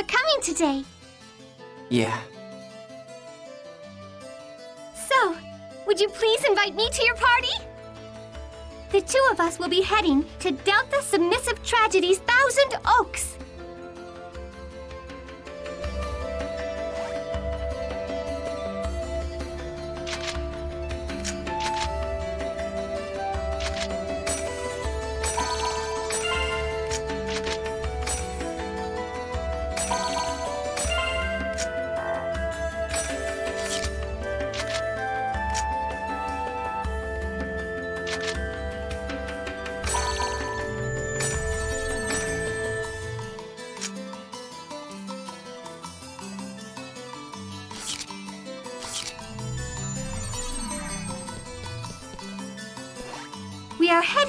for coming today. Yeah. So, would you please invite me to your party? The two of us will be heading to Delta Submissive Tragedy's Thousand Oaks.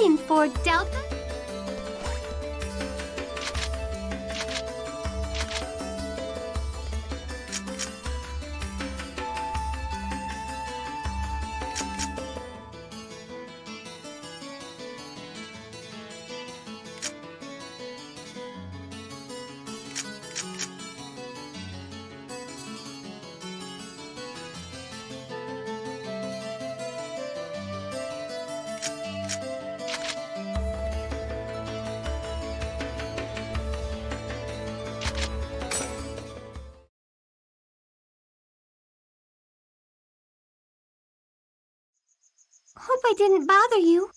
Heading for Delta. Didn't bother you.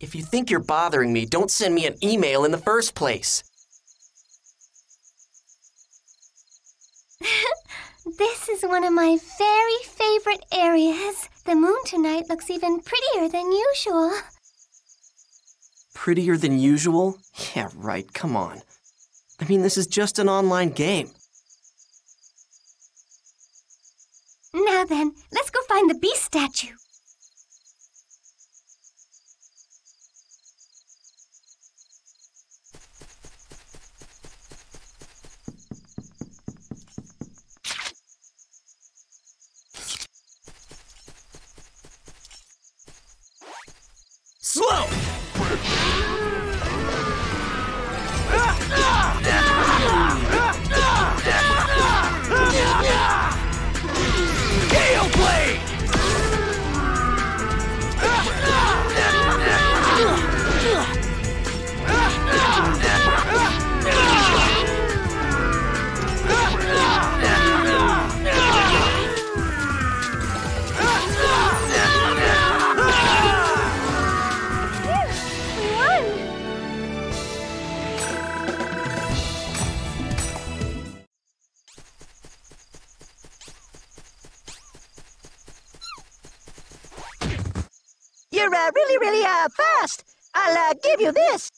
If you think you're bothering me, don't send me an email in the first place. This is one of my very favorite areas. The moon tonight looks even prettier than usual. Prettier than usual? Yeah, right, come on. I mean, this is just an online game. Now then, let's go find the beast statue. Uh, fast. I'll uh, give you this.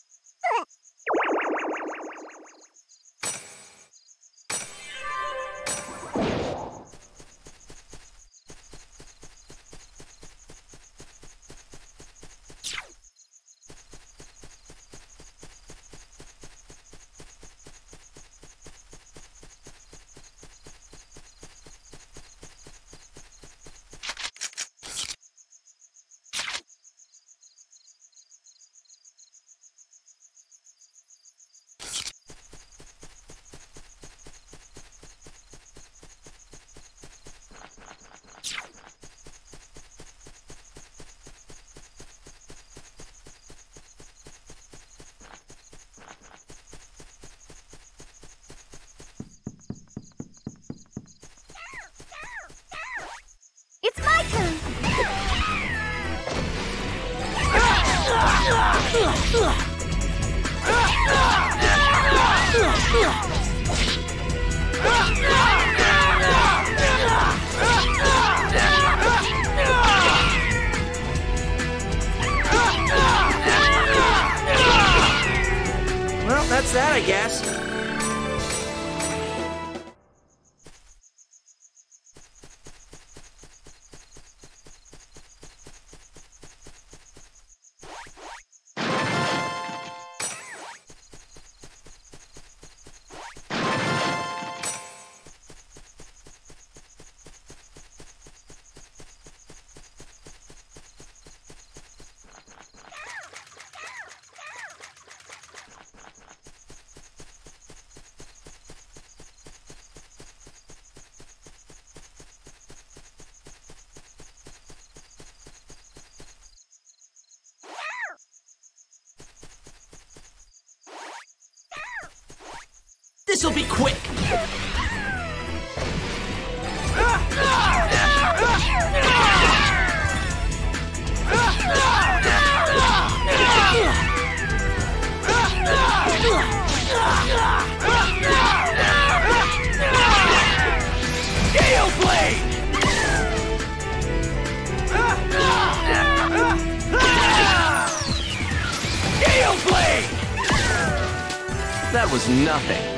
Well, that's that, I guess. This'll be quick. Gale Blade! Gale Blade! That was nothing.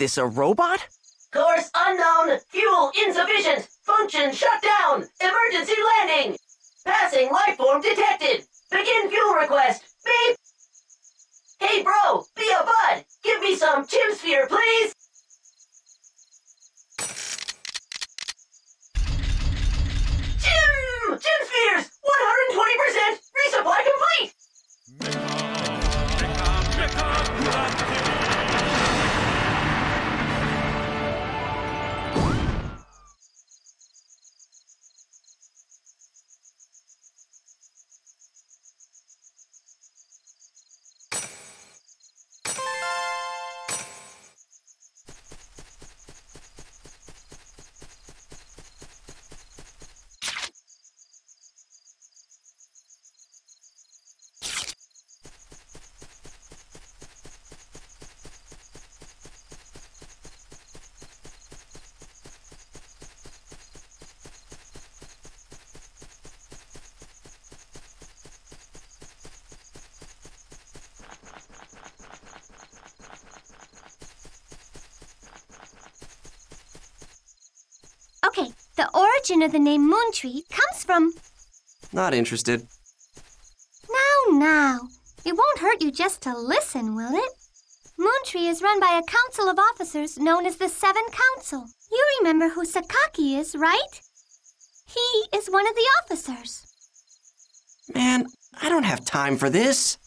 This, a robot? Course unknown. Fuel insufficient. Function shut down. Emergency landing. Passing life form detected. Begin fuel request. Beep. Hey, bro. Be a bud. Give me some chim sphere, please. Chim! Chim spheres! 120% resupply complete! Origin of the name Moontree comes from. Not interested. Now, now. It won't hurt you just to listen, will it? Moontree is run by a council of officers known as the Seven Council. You remember who Sakaki is, right? He is one of the officers. Man, I don't have time for this.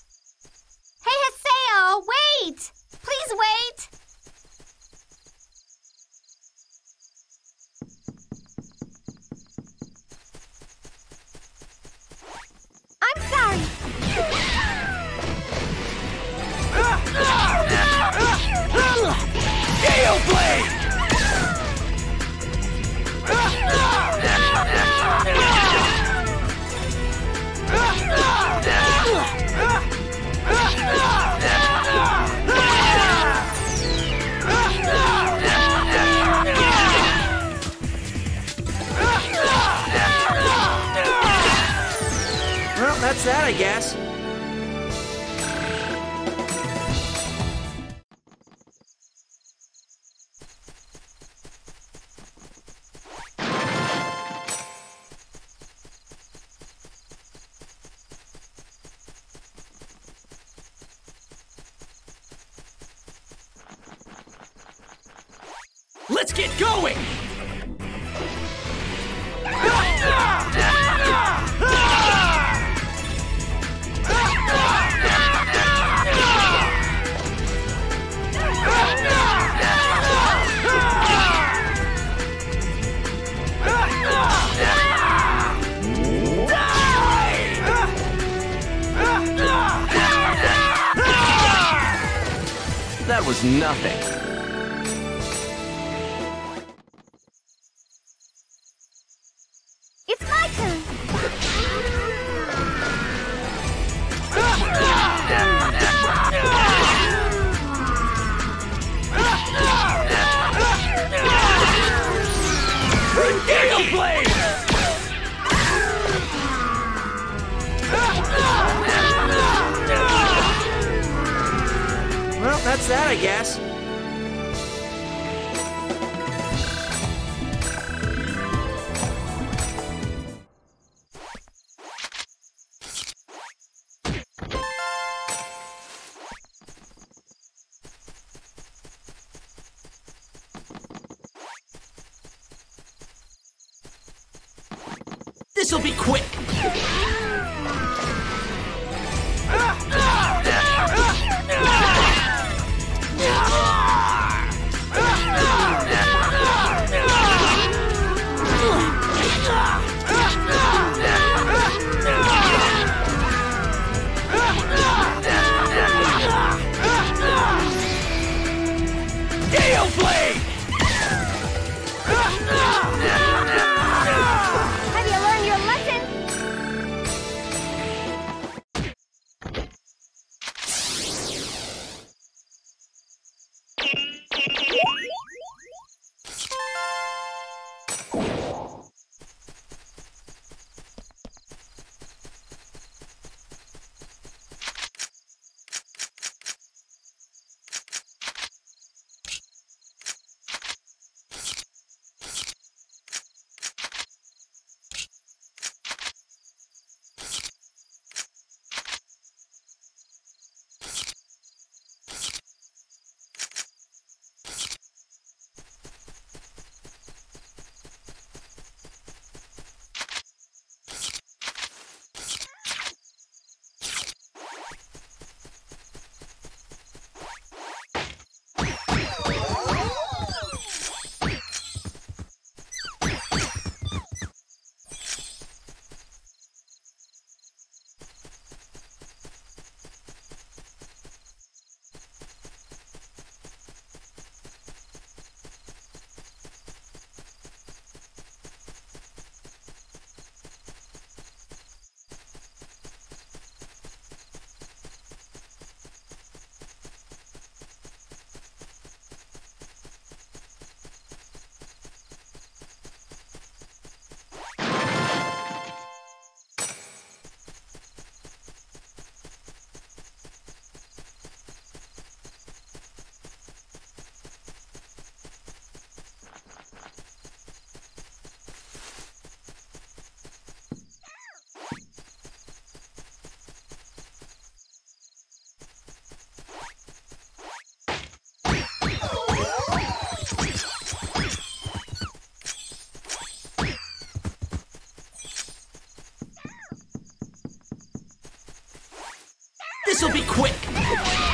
This'll be quick.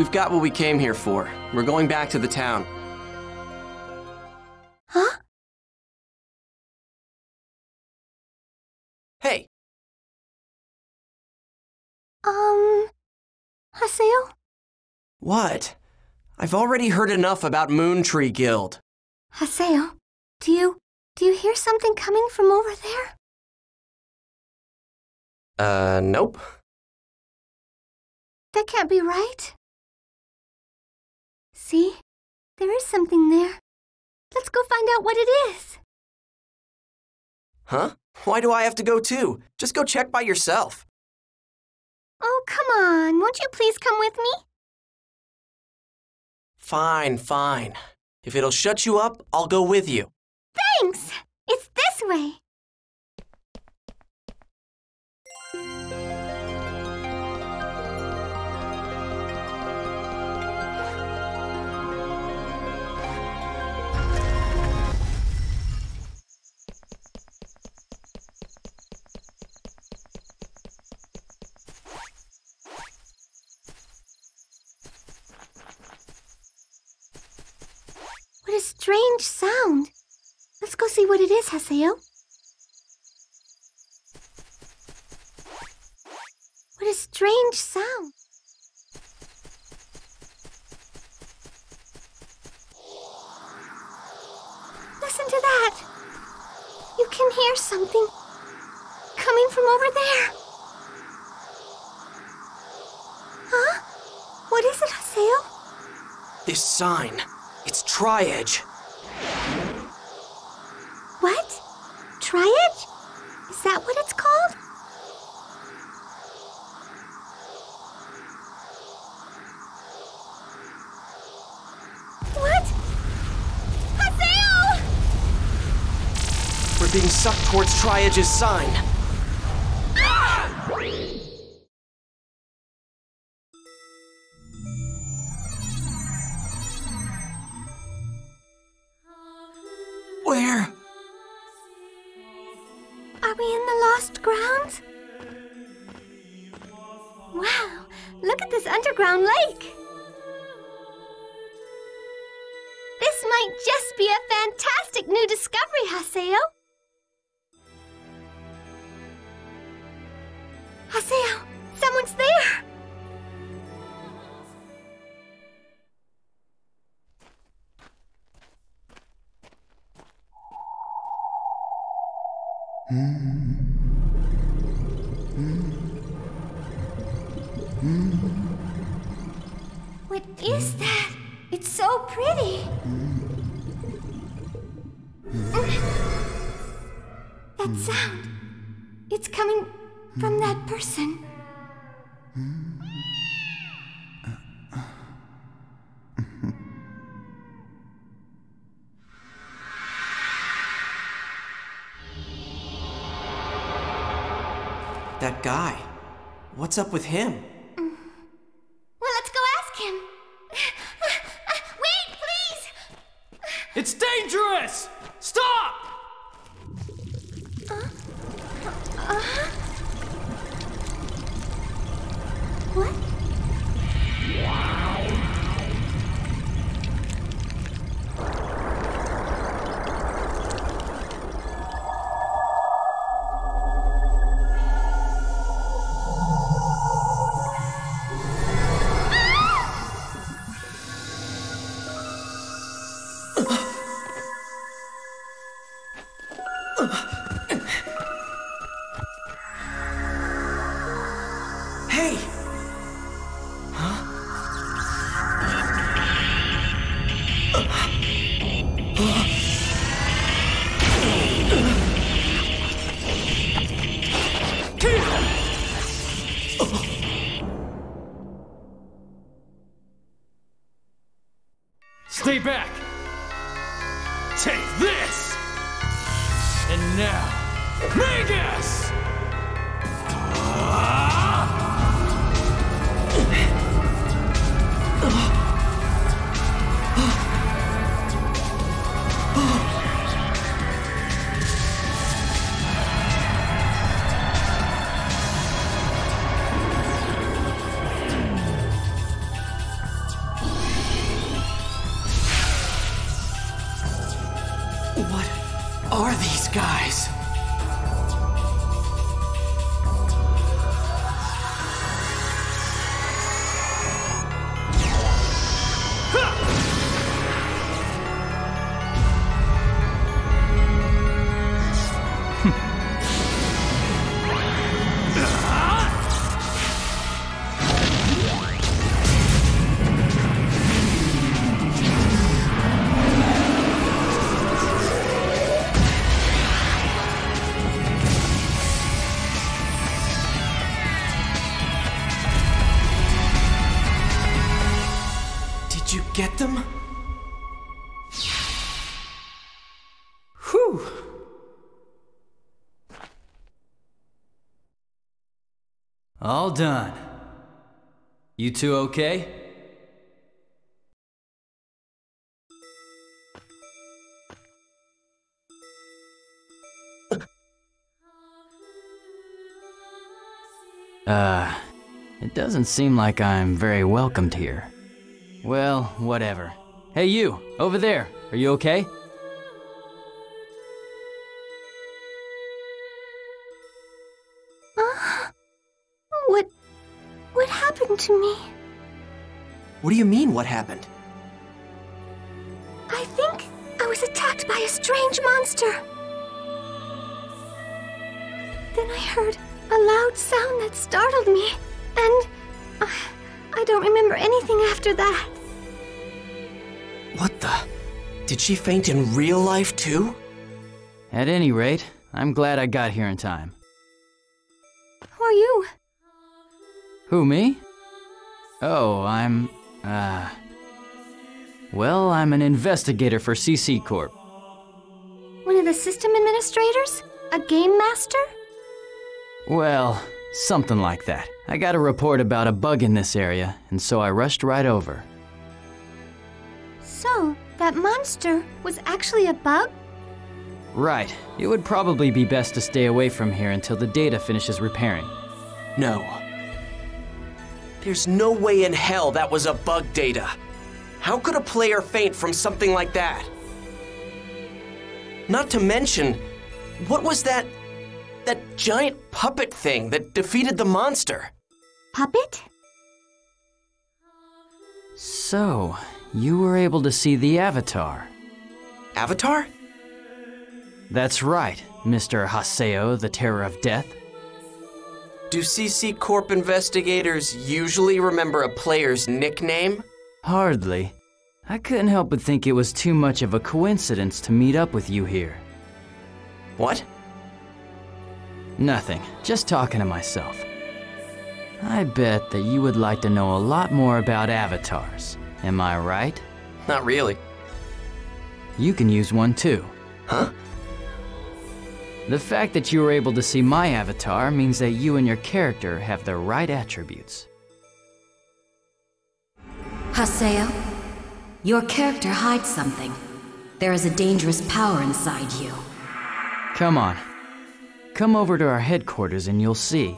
We've got what we came here for. We're going back to the town. Huh? Hey, Um, Haseo? what? I've already heard enough about Moon Tree Guild. Haseo, do you, do you hear something coming from over there? Uh, nope. That can't be right. See? There is something there. Let's go find out what it is. Huh? Why do I have to go too? Just go check by yourself. Oh, come on. Won't you please come with me? Fine, fine. If it'll shut you up, I'll go with you. Thanks. It's this way. Strange sound. Let's go see what it is, Haseo. What a strange sound. Listen to that. You can hear something coming from over there. Huh? What is it, Haseo? This sign. It's Tri-Edge. What? Triad? Is that what it's called? What? Haseo! We're being sucked towards Tri-Edge's sign. Guy. What's up with him? Done. You two okay? Uh, it doesn't seem like I'm very welcomed here. Well, whatever. Hey, you, over there, are you okay? Happened to me? What do you mean, what happened? I think I was attacked by a strange monster. Then I heard a loud sound that startled me, and I, I don't remember anything after that. What the? Did she faint in real life too? At any rate, I'm glad I got here in time. Who are you? Who, me? Oh, I'm. Uh. Well, I'm an investigator for CC Corp. One of the system administrators? A game master? Well, something like that. I got a report about a bug in this area, and so I rushed right over. So, that monster was actually a bug? Right. It would probably be best to stay away from here until the data finishes repairing. No. There's no way in hell that was a bug data. How could a player faint from something like that? Not to mention, what was that. that giant puppet thing that defeated the monster? Puppet? So, you were able to see the Avatar. Avatar? That's right, Mr. Haseo, the Terror of Death. Do CC Corp investigators usually remember a player's nickname? Hardly. I couldn't help but think it was too much of a coincidence to meet up with you here. What? Nothing, just talking to myself. I bet that you would like to know a lot more about avatars. Am I right? Not really. You can use one too. Huh? The fact that you were able to see my avatar means that you and your character have the right attributes. Haseo, your character hides something. There is a dangerous power inside you. Come on. Come over to our headquarters and you'll see.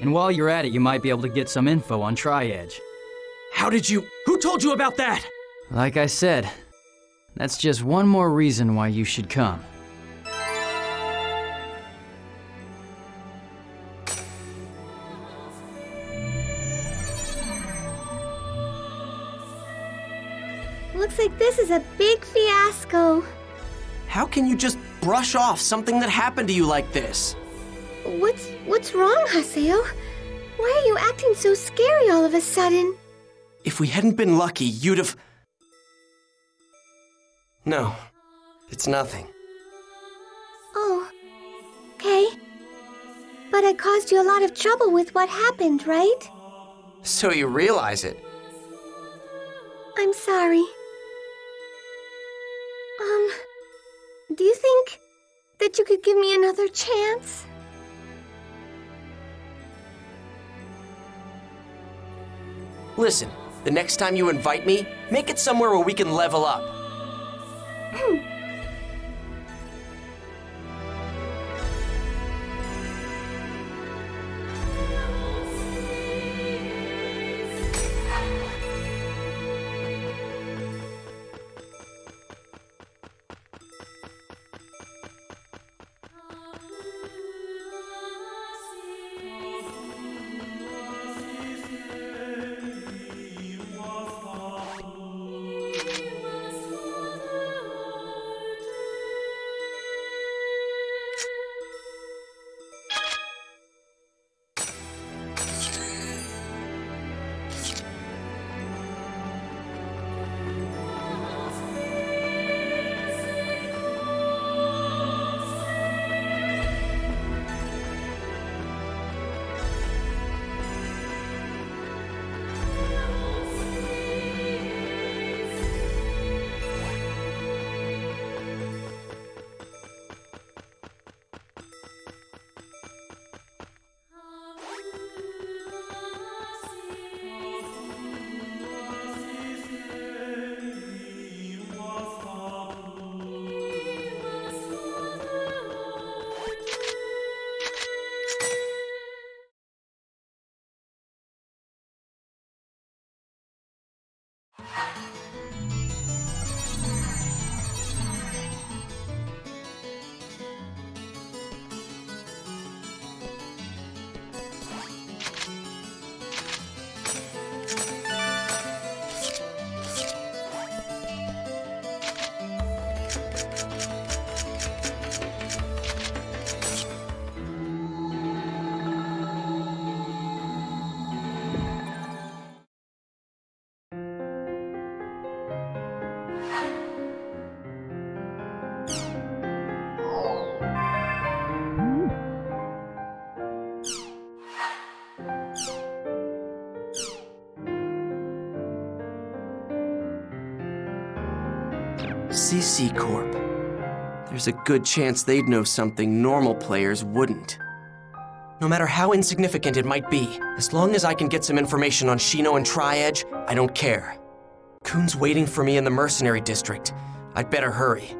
And while you're at it, you might be able to get some info on Tri-Edge. How did you. Who told you about that? Like I said, that's just one more reason why you should come. Looks like this is a big fiasco. How can you just brush off something that happened to you like this? What's what's wrong, Haseo? Why are you acting so scary all of a sudden? If we hadn't been lucky, you'd have. No, it's nothing. Oh, okay. But I caused you a lot of trouble with what happened, right? So you realize it. I'm sorry. Um, do you think that you could give me another chance? Listen, the next time you invite me, make it somewhere where we can level up. CC Corp. There's a good chance they'd know something normal players wouldn't. No matter how insignificant it might be, as long as I can get some information on Shino and Tri-Edge, I don't care. Kuhn's waiting for me in the mercenary district. I'd better hurry.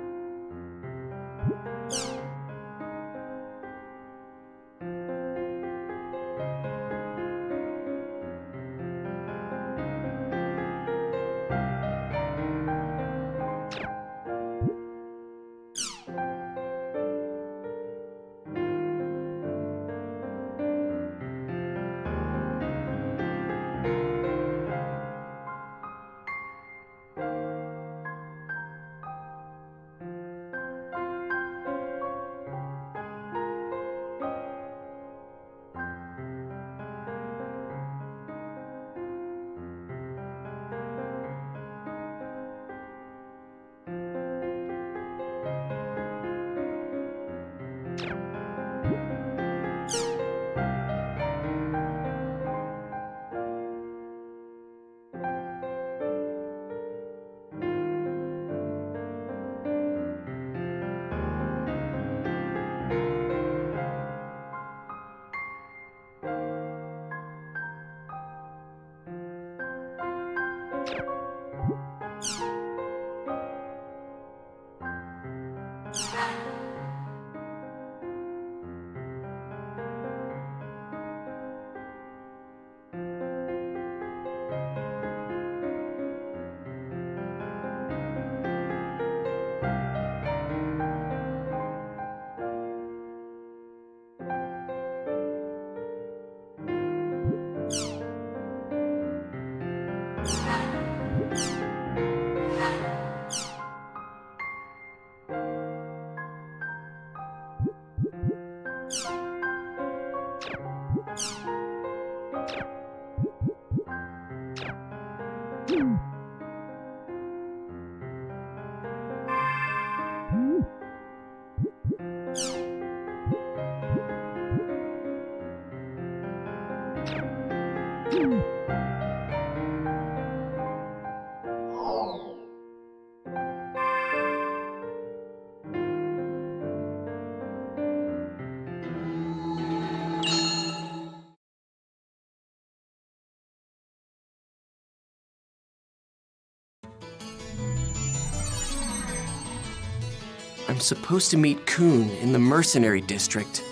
Supposed to meet Kuhn in the mercenary district.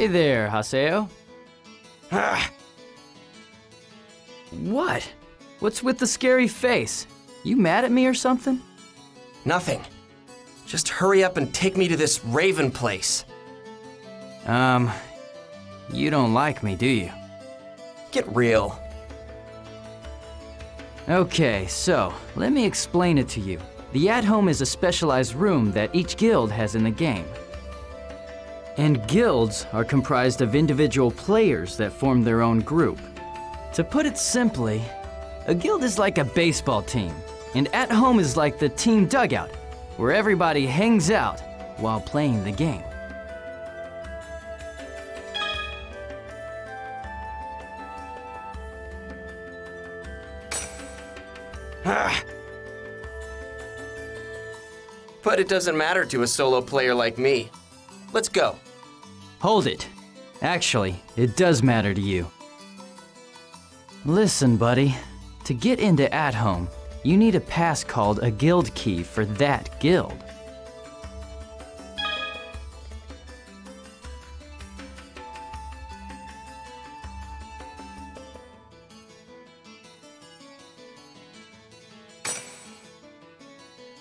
Hey there, Haseo. Ah, What? What's with the scary face? You mad at me or something? nothing. Just hurry up and take me to this Raven place. Um, you don't like me, do you? Get real. Okay, so let me explain it to you. The At Home is a specialized room that each guild has in the game. And guilds are comprised of individual players that form their own group. To put it simply, a guild is like a baseball team, and At Home is like the team dugout, where everybody hangs out while playing the game. But it doesn't matter to a solo player like me. Let's go. Hold it. Actually, it does matter to you. Listen, buddy. To get into At Home, you need a pass called a guild key for that guild.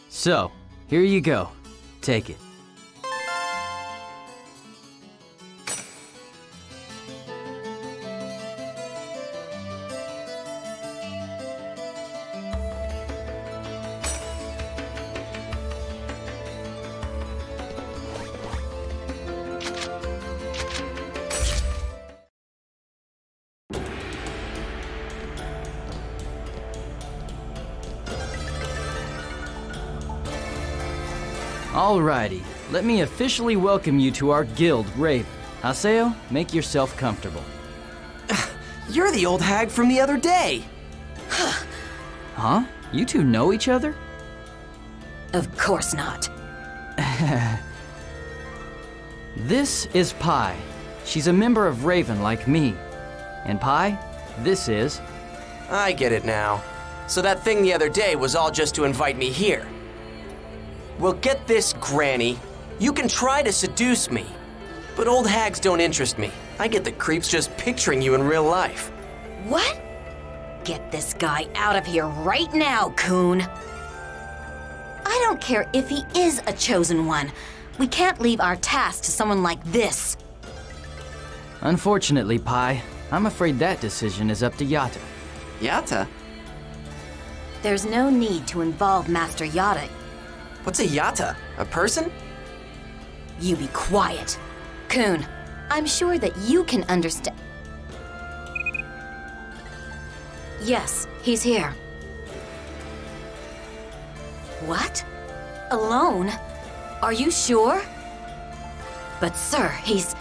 So, here you go. Take it. Alrighty, let me officially welcome you to our guild, Raven. Haseo, make yourself comfortable. You're the old hag from the other day. Huh? You two know each other? Of course not. This is Pi. She's a member of Raven like me. And Pi, this is. I get it now. So that thing the other day was all just to invite me here. Well, get this, Granny. You can try to seduce me, but old hags don't interest me. I get the creeps just picturing you in real life. What? Get this guy out of here right now, Kuhn. I don't care if he is a chosen one. We can't leave our task to someone like this. Unfortunately, Pi, I'm afraid that decision is up to Yata. Yata? There's no need to involve Master Yata. What's a yata? A person? You be quiet. Kuhn, I'm sure that you can understand. Yes, he's here. What? Alone? Are you sure? But sir, he's...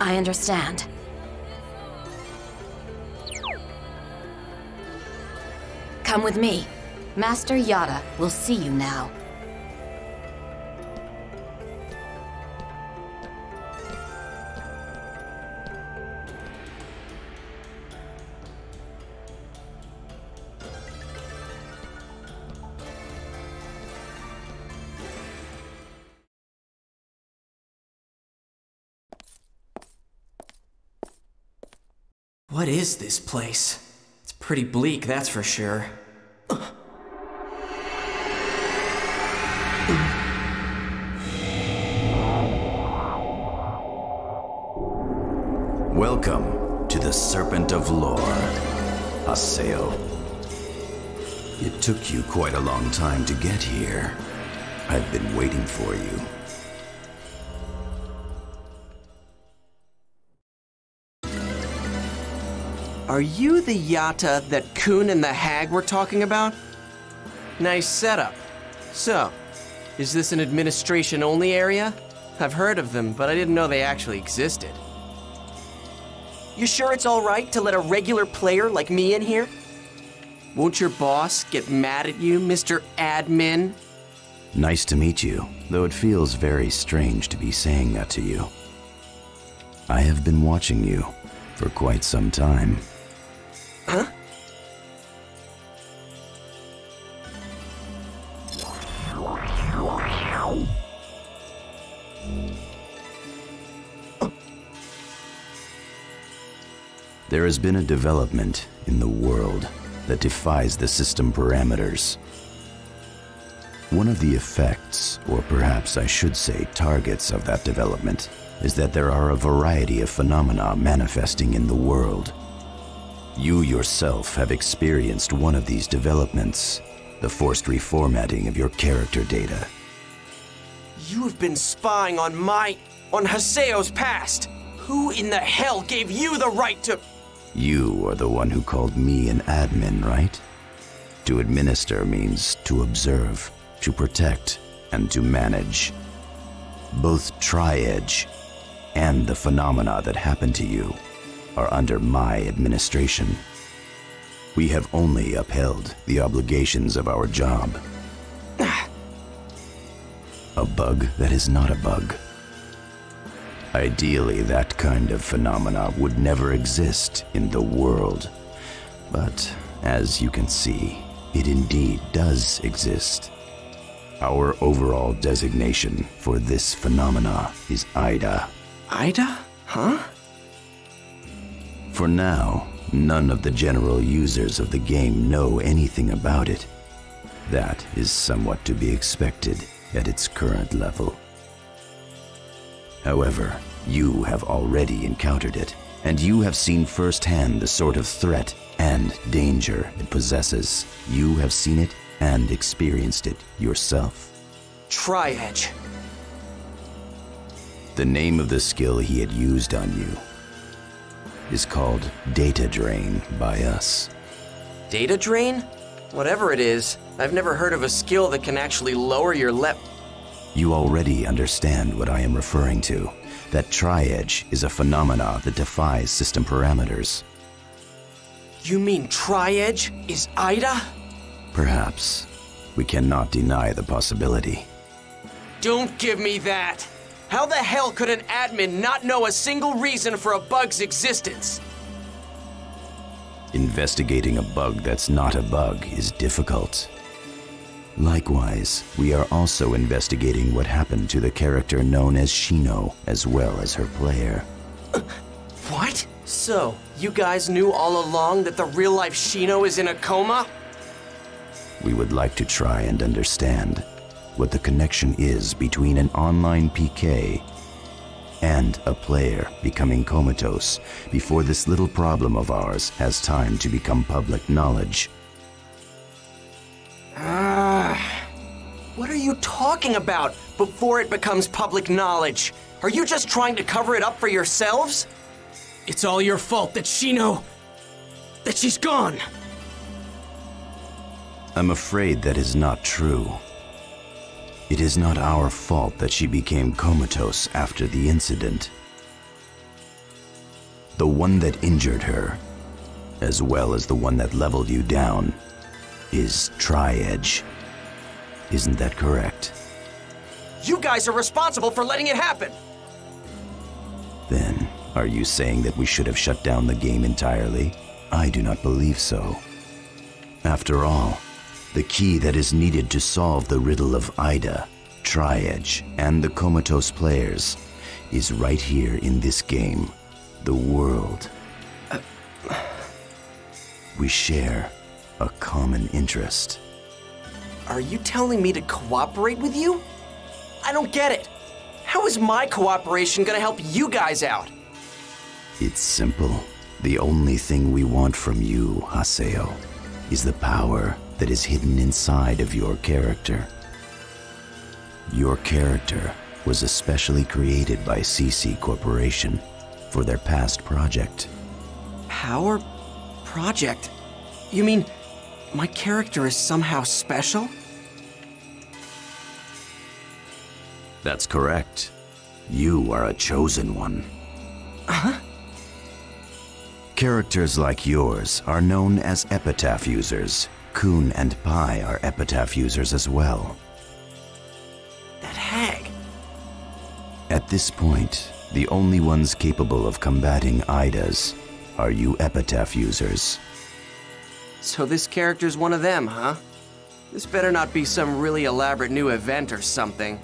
I understand. Come with me. Master Yata will see you now. What is this place? It's pretty bleak, that's for sure. Haseo. It took you quite a long time to get here. I've been waiting for you. Are you the Yata that Kuhn and the Hag were talking about? Nice setup. So, is this an administration only area? I've heard of them, but I didn't know they actually existed. You sure it's alright to let a regular player like me in here? Won't your boss get mad at you, Mr. Admin? Nice to meet you, though it feels very strange to be saying that to you. I have been watching you for quite some time. Huh? There has been a development in the world that defies the system parameters. One of the effects, or perhaps I should say targets of that development, is that there are a variety of phenomena manifesting in the world. You yourself have experienced one of these developments, the forced reformatting of your character data. You have been spying on my. on Haseo's past! Who in the hell gave you the right to. You are the one who called me an admin, right? To administer means to observe, to protect, and to manage. Both Tri-Edge and the phenomena that happened to you are under my administration. We have only upheld the obligations of our job. a bug that is not a bug. Ideally, that kind of phenomena would never exist in the world. But as you can see, it indeed does exist. Our overall designation for this phenomena is AIDA. AIDA? Huh? For now, none of the general users of the game know anything about it. That is somewhat to be expected at its current level. However, you have already encountered it, and you have seen firsthand the sort of threat and danger it possesses. You have seen it and experienced it yourself. Tri-Edge. The name of the skill he had used on you is called Data Drain by us. Data drain? Whatever it is, I've never heard of a skill that can actually lower your lep. You already understand what I am referring to. That Tri-Edge is a phenomena that defies system parameters. You mean Tri-Edge is AIDA? Perhaps. We cannot deny the possibility. Don't give me that! How the hell could an admin not know a single reason for a bug's existence? Investigating a bug that's not a bug is difficult. Likewise, we are also investigating what happened to the character known as Shino, as well as her player. What? So, you guys knew all along that the real life Shino is in a coma? We would like to try and understand what the connection is between an online PK and a player becoming comatose before this little problem of ours has time to become public knowledge. Ah. What are you talking about before it becomes public knowledge? Are you just trying to cover it up for yourselves? It's all your fault that Shino. that she's gone. I'm afraid that is not true. It is not our fault that she became comatose after the incident. The one that injured her, as well as the one that leveled you down, is Tri-Edge. Isn't that correct? You guys are responsible for letting it happen. Then, are you saying that we should have shut down the game entirely? I do not believe so. After all, the key that is needed to solve the riddle of AIDA, Tri-Edge, and the comatose players is right here in this game, the world. We share a common interest. Are you telling me to cooperate with you? I don't get it. How is my cooperation gonna help you guys out? It's simple. The only thing we want from you, Haseo, is the power that is hidden inside of your character. Your character was especially created by CC Corporation for their past project. Power project? You mean my character is somehow special? That's correct. You are a chosen one. Huh? Characters like yours are known as epitaph users. Kuhn and Pi are epitaph users as well. That hag. At this point, the only ones capable of combating AIDAs are you epitaph users. So this character's one of them, huh? This better not be some really elaborate new event or something.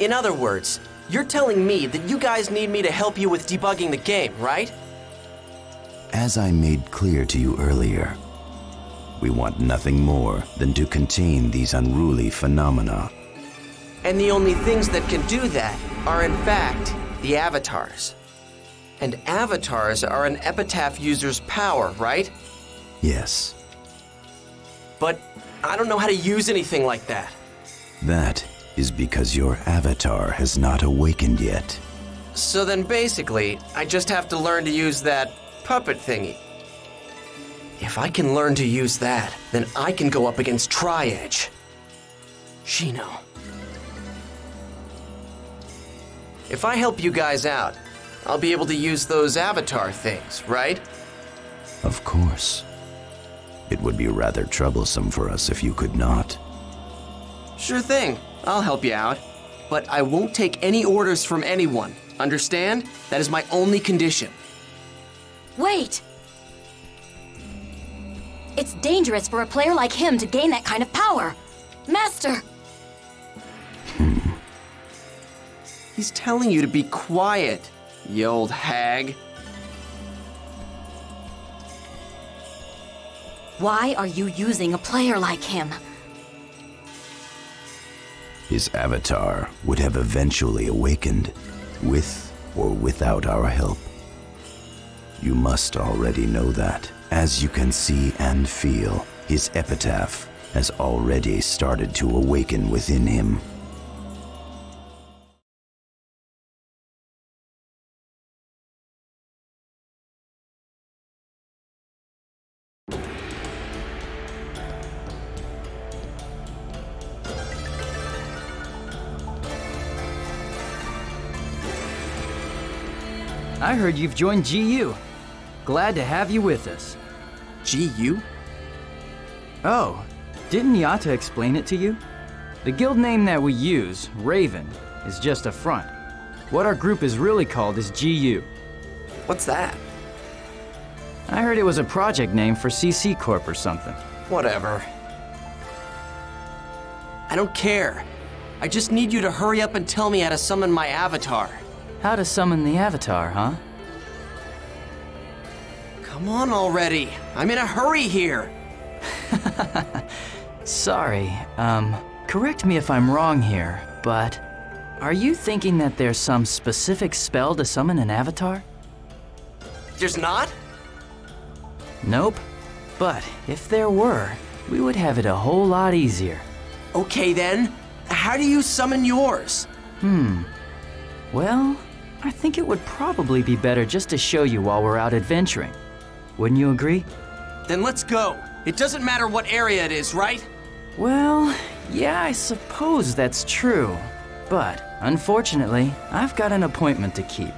In other words, you're telling me that you guys need me to help you with debugging the game, right? As I made clear to you earlier, we want nothing more than to contain these unruly phenomena. And the only things that can do that are, in fact, the avatars. And avatars are an epitaph user's power, right? Yes, But I don't know how to use anything like that. that is because your avatar has not awakened yet. So then basically, I just have to learn to use that puppet thingy. If I can learn to use that, then I can go up against Tri-Edge. Shino. If I help you guys out, I'll be able to use those avatar things, right? Of course. It would be rather troublesome for us if you could not. Sure thing. I'll help you out. But I won't take any orders from anyone. Understand? That is my only condition. Wait! It's dangerous for a player like him to gain that kind of power. Master! Hmm. He's telling you to be quiet, you old hag. Why are you using a player like him? His avatar would have eventually awakened, with or without our help. You must already know that. As you can see and feel, his epitaph has already started to awaken within him. Heard you've joined GU. Glad to have you with us. GU? Oh, didn't Yata explain it to you? The guild name that we use, Raven, is just a front. What our group is really called is GU. What's that? I heard it was a project name for CC Corp or something. Whatever. I don't care. I just need you to hurry up and tell me how to summon my avatar. How to summon the Avatar, huh? Come on already. I'm in a hurry here. Sorry, um, correct me if I'm wrong here, but are you thinking that there's some specific spell to summon an Avatar? There's not? Nope. But if there were, we would have it a whole lot easier. Okay then. How do you summon yours? Hmm. Well, I think it would probably be better just to show you while we're out adventuring. Wouldn't you agree? Then let's go. It doesn't matter what area it is, right? Well, yeah, I suppose that's true. But unfortunately, I've got an appointment to keep.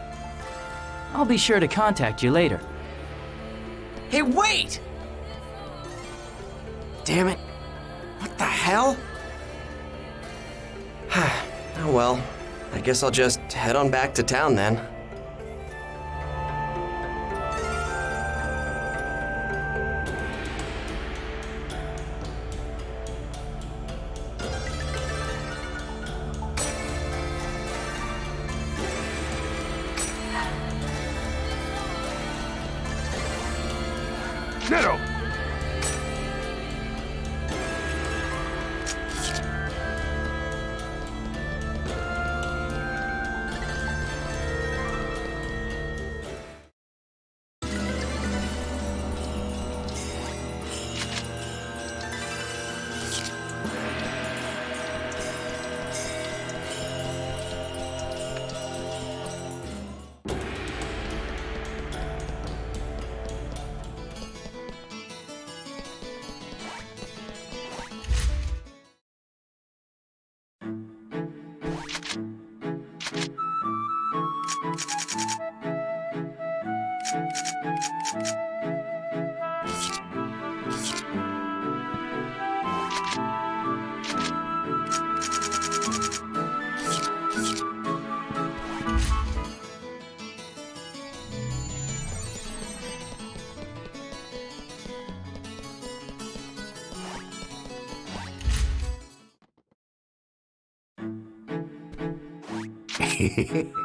I'll be sure to contact you later. Hey, wait! Damn it. What the hell? oh well. I guess I'll just head on back to town then. Hehehehe.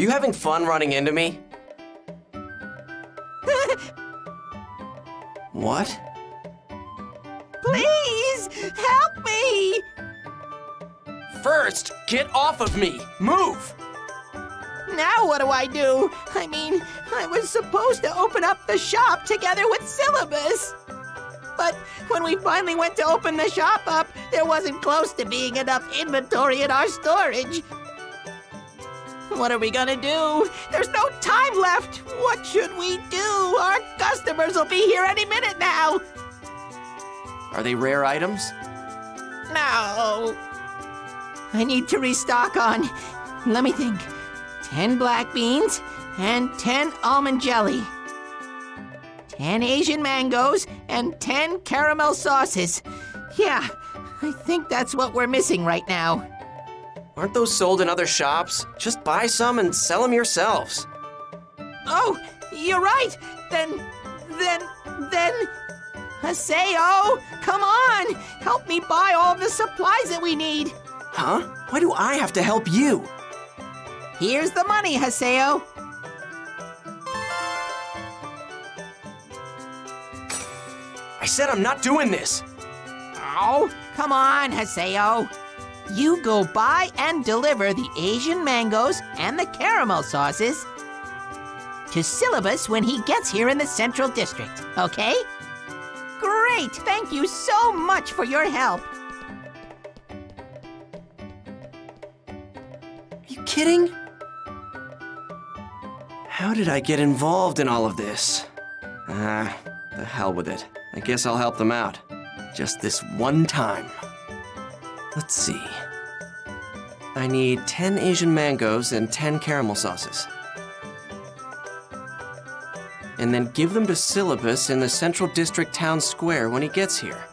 you having fun running into me? what? Please, help me! First, get off of me! Move! Now what do I do? I mean, I was supposed to open up the shop together with Silabus. But when we finally went to open the shop up, there wasn't close to being enough inventory in our storage. What are we gonna do? There's no time left. What should we do? Our customers will be here any minute now. Are they rare items? No. I need to restock on, let me think, 10 black beans and 10 almond jelly. 10 Asian mangoes and 10 caramel sauces. Yeah, I think that's what we're missing right now. Aren't those sold in other shops? Just buy some and sell them yourselves. Oh, you're right. Then, then, then. Haseo, come on! Help me buy all the supplies that we need. Huh? Why do I have to help you? Here's the money, Haseo. I said I'm not doing this. Oh, come on, Haseo. You go buy and deliver the Asian mangoes and the caramel sauces to Silabus when he gets here in the Central District, okay? Great! Thank you so much for your help. Are you kidding? How did I get involved in all of this? Ah, the hell with it. I guess I'll help them out. Just this one time. Let's see. I need 10 Asian mangoes and 10 caramel sauces. And then give them to Silabus in the Central District Town Square when he gets here.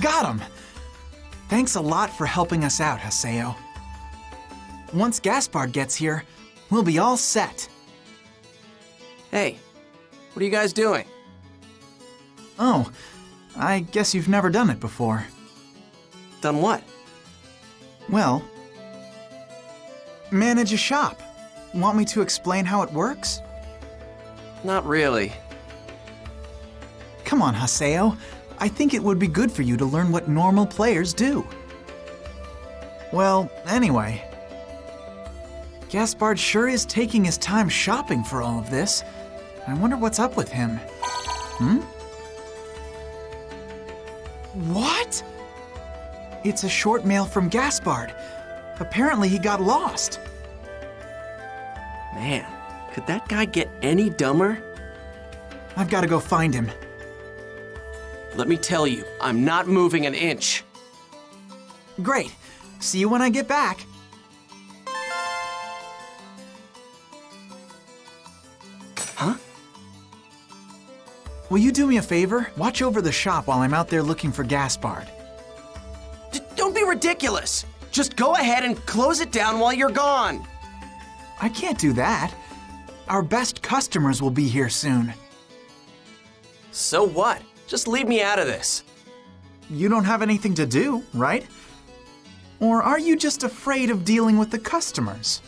Got him! Thanks a lot for helping us out, Haseo. Once Gaspard gets here, we'll be all set. Hey, what are you guys doing? Oh, I guess you've never done it before. Done what? Well, manage a shop. Want me to explain how it works? Not really. Come on, Haseo. I think it would be good for you to learn what normal players do. Well, anyway. Gaspard sure is taking his time shopping for all of this. I wonder what's up with him. Hmm? What? It's a short mail from Gaspard. Apparently he got lost. Man, could that guy get any dumber? I've got to go find him. Let me tell you, I'm not moving an inch. Great. See you when I get back. Huh? Will you do me a favor? Watch over the shop while I'm out there looking for Gaspard. D- don't be ridiculous. Just go ahead and close it down while you're gone. I can't do that. Our best customers will be here soon. So what? Just leave me out of this. You don't have anything to do, right? Or are you just afraid of dealing with the customers?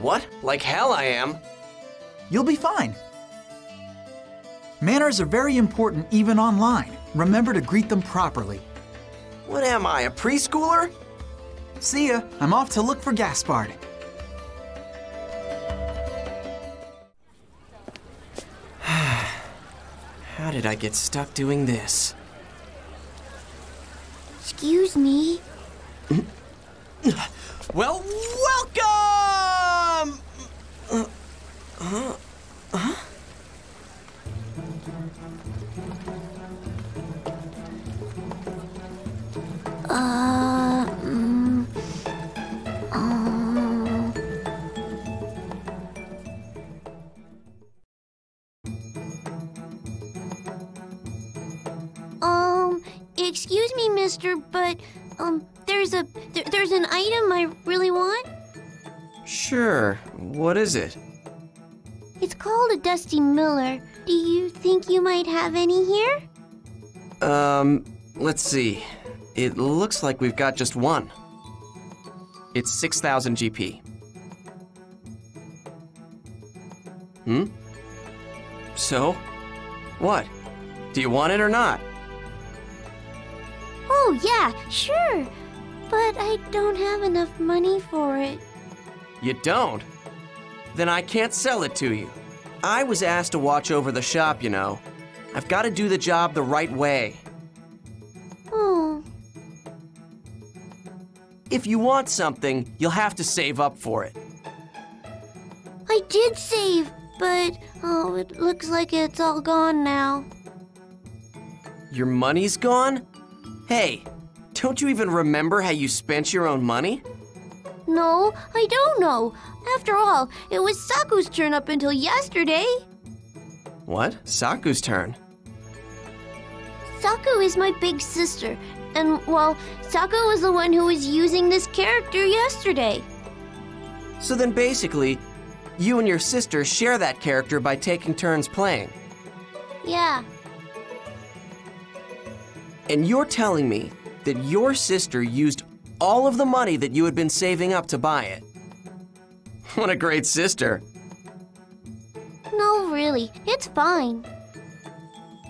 What? Like hell I am. You'll be fine. Manners are very important even online. Remember to greet them properly. What am I, a preschooler? See ya. I'm off to look for Gaspard. How did I get stuck doing this? Excuse me. Well, welcome! Uh, mm, me, mister, but, um, there's a, there, there's an item I really want. Sure. What is it? It's called a Dusty Miller. Do you think you might have any here? Um, let's see. It looks like we've got just one. It's 6,000 GP. Hmm? So? What? Do you want it or not? Oh, yeah, sure. But I don't have enough money for it. You don't? Then I can't sell it to you. I was asked to watch over the shop, you know. I've got to do the job the right way. Oh, If you want something, you'll have to save up for it. I did save, but oh, it looks like it's all gone now. Your money's gone? Hey, don't you even remember how you spent your own money? No, I don't know. After all, it was Saku's turn up until yesterday. What? Saku's turn. Saku is my big sister, and well, Saku was the one who was using this character yesterday. So then basically, you and your sister share that character by taking turns playing. Yeah, And you're telling me that your sister used all of the money that you had been saving up to buy it. What a great sister. no, really, it's fine.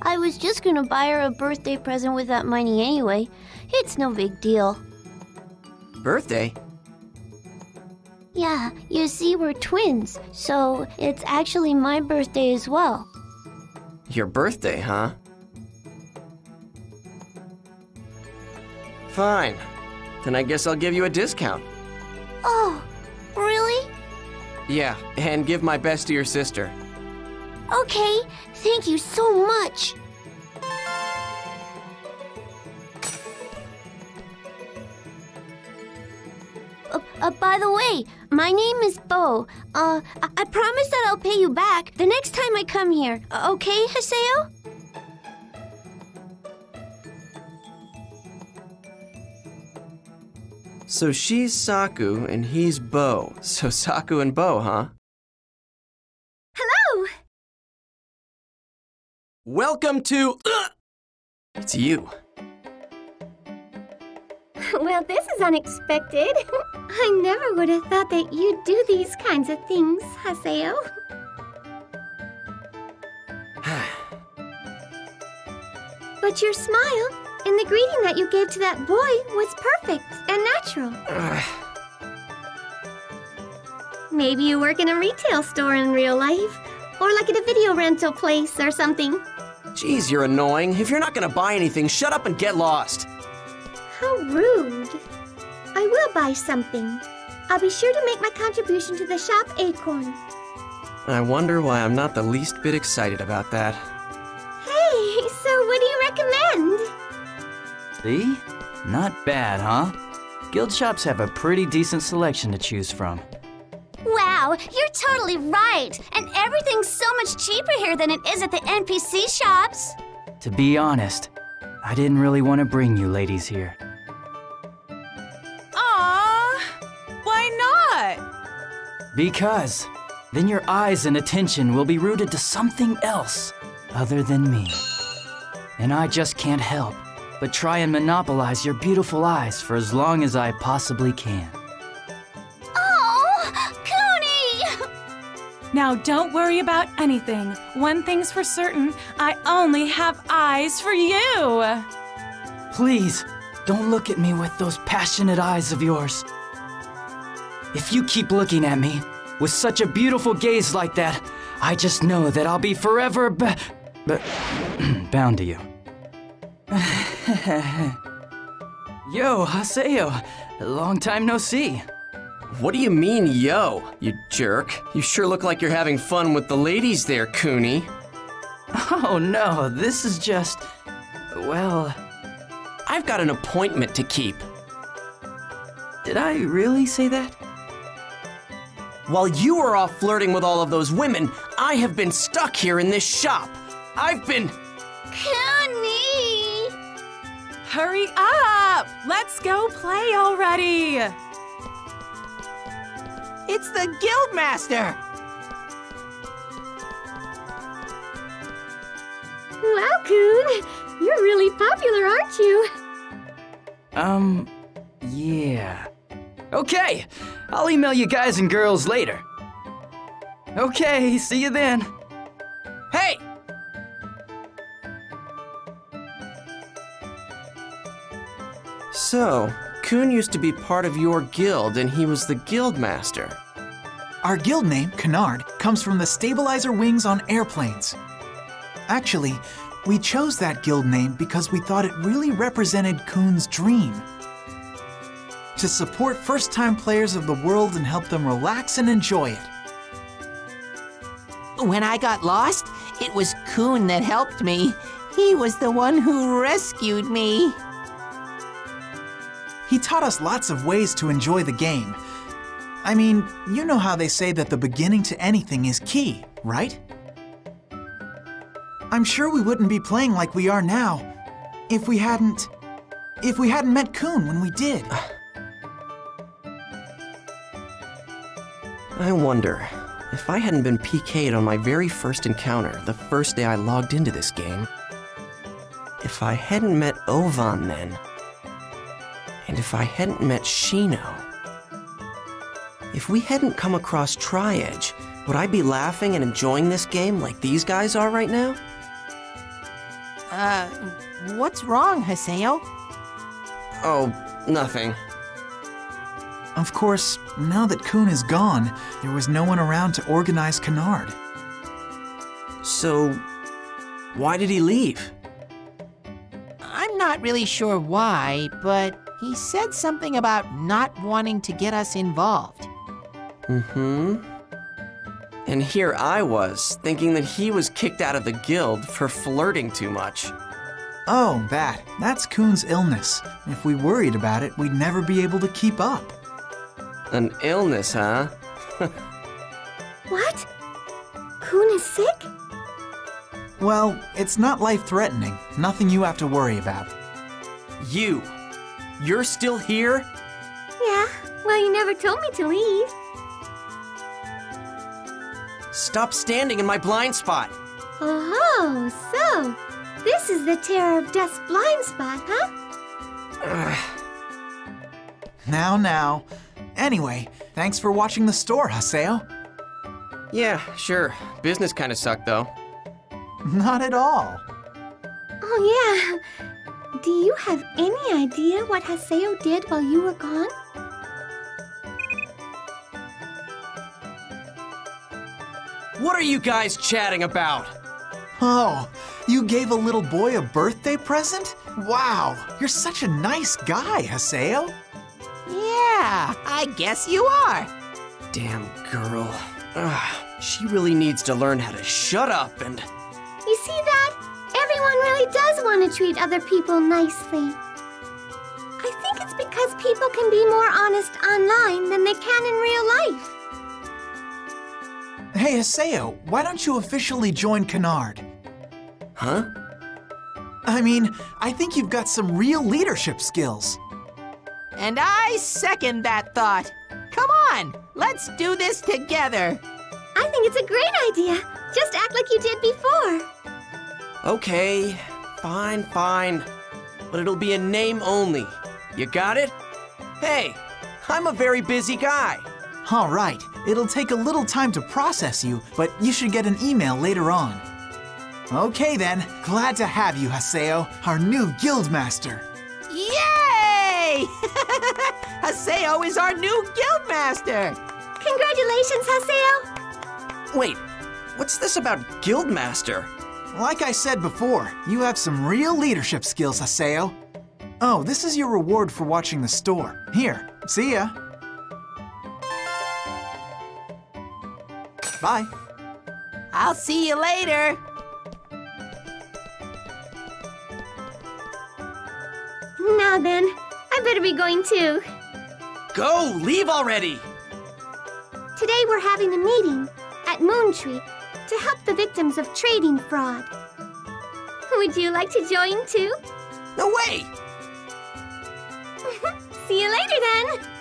I was just gonna buy her a birthday present with that money anyway. It's no big deal. Birthday? Yeah, you see, we're twins, so it's actually my birthday as well. Your birthday, huh? Fine. Then I guess I'll give you a discount. Oh, really? Yeah, and give my best to your sister. Okay, thank you so much. Uh, uh, by the way, my name is Bo. Uh, I, I promise that I'll pay you back the next time I come here. Uh, okay, Haseo? So she's Saku and he's Bo. So Saku and Bo, huh? Hello! Welcome to. It's you. Well, this is unexpected. I never would have thought that you'd do these kinds of things, Haseo. but your smile and the greeting that you gave to that boy was perfect and natural. Maybe you work in a retail store in real life, or like at a video rental place or something. Jeez, you're annoying. If you're not gonna buy anything, shut up and get lost. How rude. I will buy something. I'll be sure to make my contribution to the shop Acorn. I wonder why I'm not the least bit excited about that. Hey, so what do you recommend? See? Not bad, huh? Guild shops have a pretty decent selection to choose from. Wow, you're totally right. And everything's so much cheaper here than it is at the NPC shops. To be honest, I didn't really want to bring you ladies here. Aww, why not? Because then your eyes and attention will be rooted to something else other than me. And I just can't help but try and monopolize your beautiful eyes for as long as I possibly can. Oh, Cooney! Now don't worry about anything. One thing's for certain, I only have eyes for you. Please, don't look at me with those passionate eyes of yours. If you keep looking at me with such a beautiful gaze like that, I just know that I'll be forever ba- ba- bound to you. Yo, Haseo, long time no see. What do you mean, yo, you jerk? You sure look like you're having fun with the ladies there, Cooney. Oh no, this is just. Well, I've got an appointment to keep. did I really say that? While you were off flirting with all of those women, I have been stuck here in this shop. I've been. Cooney! Hurry up! Let's go play already! It's the Guildmaster! Wow, Kuhn! You're really popular, aren't you? Um, yeah. Okay, I'll email you guys and girls later. Okay, see you then. Hey! So, Kuhn used to be part of your guild, and he was the guild master. Our guild name, Canard, comes from the stabilizer wings on airplanes. Actually, we chose that guild name because we thought it really represented Kuhn's dream. To support first time players of the world and help them relax and enjoy it. When I got lost, it was Kuhn that helped me. He was the one who rescued me. He taught us lots of ways to enjoy the game. I mean, you know how they say that the beginning to anything is key, right? I'm sure we wouldn't be playing like we are now if we hadn't. if we hadn't met Kuhn when we did. I wonder if I hadn't been PK'd on my very first encounter, the first day I logged into this game. If I hadn't met Ovan then. And if I hadn't met Shino. If we hadn't come across Tri-Edge, would I be laughing and enjoying this game like these guys are right now? Uh, what's wrong, Haseo? Oh, nothing. Of course, now that Kuhn is gone, there was no one around to organize Canard. So, why did he leave? I'm not really sure why, but he said something about not wanting to get us involved. Mm-hmm. And here I was, thinking that he was kicked out of the guild for flirting too much. Oh, that. That's Kuhn's illness. If we worried about it, we'd never be able to keep up. An illness, huh? What? Kuhn is sick? Well, it's not life threatening. Nothing you have to worry about. You. You're still here? Yeah, well, you never told me to leave. Stop standing in my blind spot. Oh, so this is the Terror of Death blind spot, huh? Now, now. Anyway, thanks for watching the store, Haseo. Yeah, sure. Business kind of sucked, though. Not at all. Oh, yeah. Do you have any idea what Haseo did while you were gone? What are you guys chatting about? Oh, you gave a little boy a birthday present? Wow, you're such a nice guy, Haseo. Yeah, I guess you are. Damn girl. Ugh, she really needs to learn how to shut up and. You see that? Everyone really does want to treat other people nicely. I think it's because people can be more honest online than they can in real life. Hey, Haseo, why don't you officially join Canard? Huh? I mean, I think you've got some real leadership skills. And I second that thought. Come on, let's do this together. I think it's a great idea. Just act like you did before. Okay, fine, fine. But it'll be a name only. You got it? Hey, I'm a very busy guy. All right, it'll take a little time to process you, but you should get an email later on. Okay then, glad to have you, Haseo, our new guildmaster. Yay! Haseo is our new guildmaster. Congratulations, Haseo. Wait, what's this about Guildmaster? Like I said before, you have some real leadership skills, Haseo. Oh, this is your reward for watching the store. Here, see ya. Bye. I'll see you later. Now then, I better be going too. Go, leave already! Today we're having a meeting at Moontree to help the victims of trading fraud. Would you like to join too? No way! See you later then!